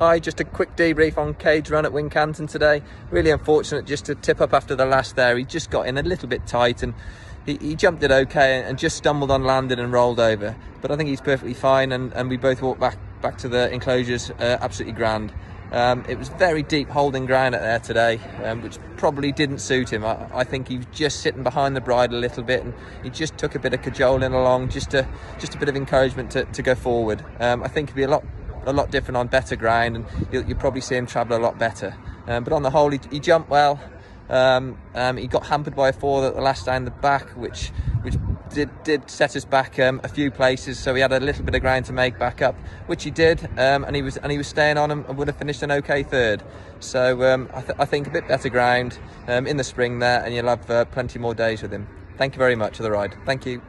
Hi, just a quick debrief on Caid's run at Wincanton today. Really unfortunate just to tip up after the last there. He just got in a little bit tight and he, he jumped it okay and just stumbled on landing and rolled over. But I think he's perfectly fine and, and we both walked back back to the enclosures uh, absolutely grand. Um, it was very deep holding ground out there today, um, which probably didn't suit him. I, I, think he was just sitting behind the bride a little bit, and he just took a bit of cajoling along, just a just a bit of encouragement to, to go forward. Um, I think he'd be a lot a lot different on better ground and you'll, you'll probably see him travel a lot better. Um, but on the whole, he, he jumped well. Um, um, he got hampered by a fall at the last down the back, which which did did set us back um, a few places. So he had a little bit of ground to make back up, which he did, um, and he was and he was staying on and would have finished an okay third. So um, I, th I, think a bit better ground in the spring there, and you'll have uh, plenty more days with him. Thank you very much for the ride. Thank you.